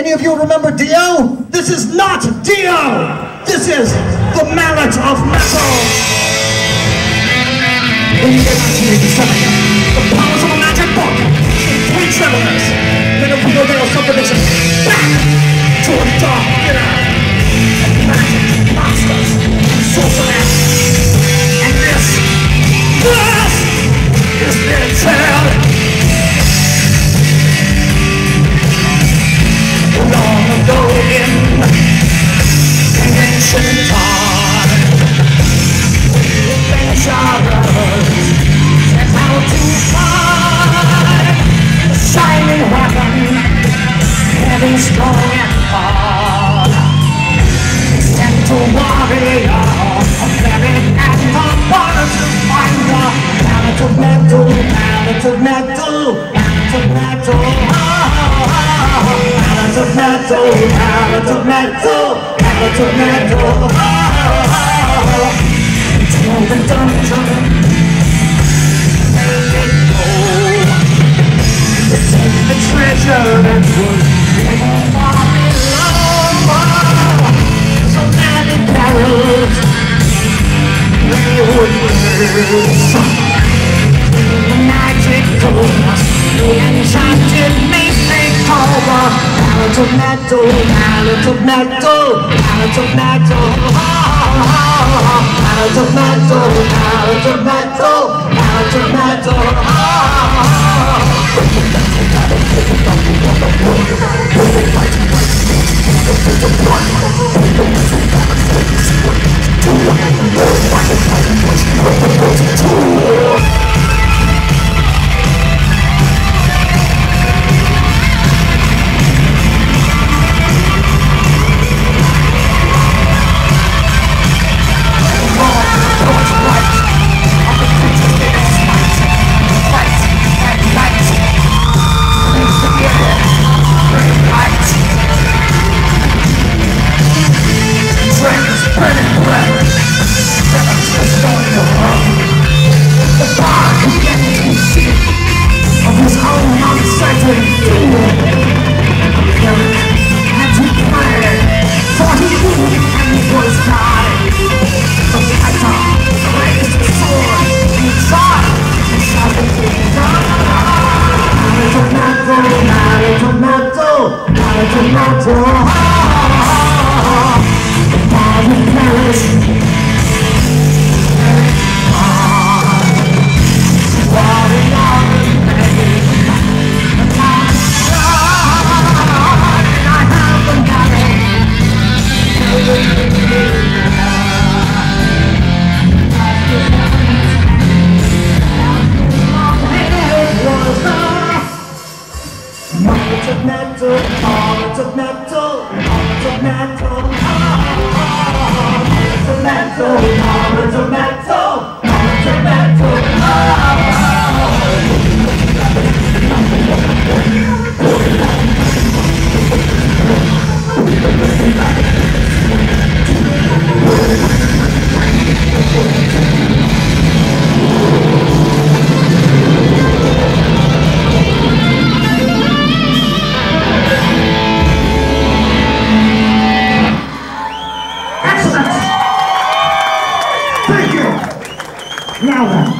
Any of you remember Dio? This is not Dio! This is the mallet of metal! Of metal, mallet of metal. Of metal, of metal, of metal. To the dungeon, make it go. To take the treasure that was far below. So many perils, wayward words. Doors, the enchanted makeover. Mallet of metal, mallet of metal, mallet of metal. Mallet of metal, mallet of metal, of metal, mallet of metal, of of metal. Laura.